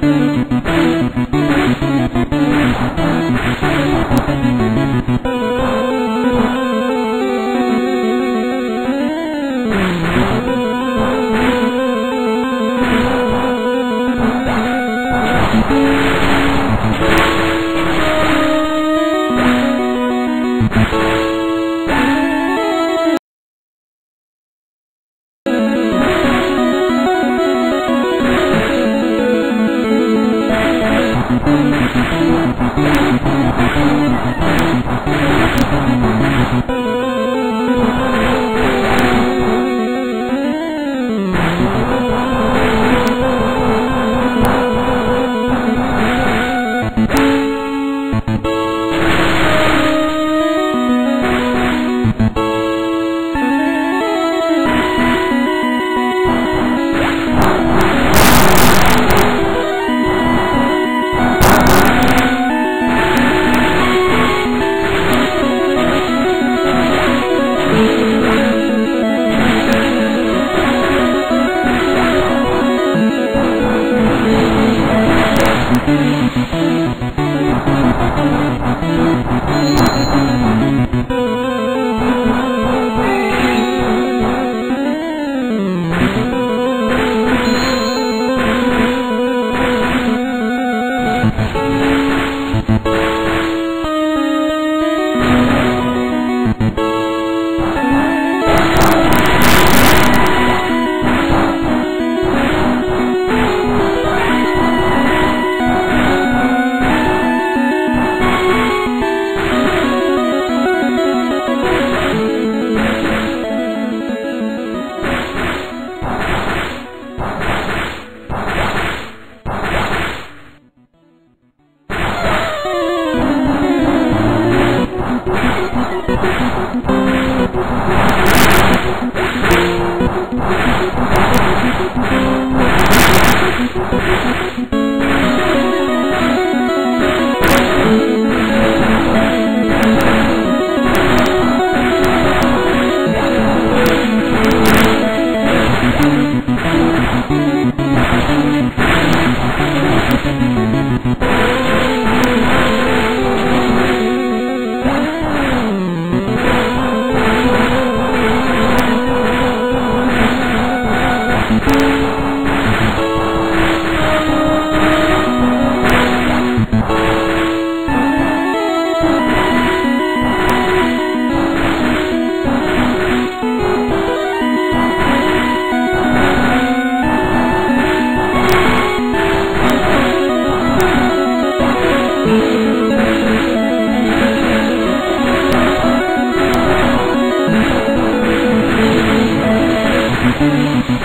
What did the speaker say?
Thank you. Música